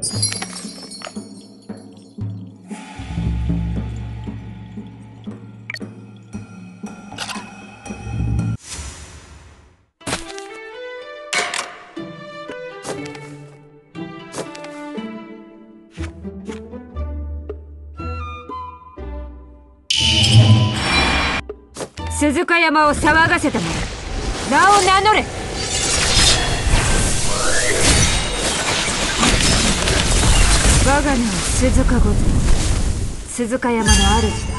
鈴鹿山を騒がせた者名を名乗れ。我が名は鈴鹿御前。鈴鹿山の主。だ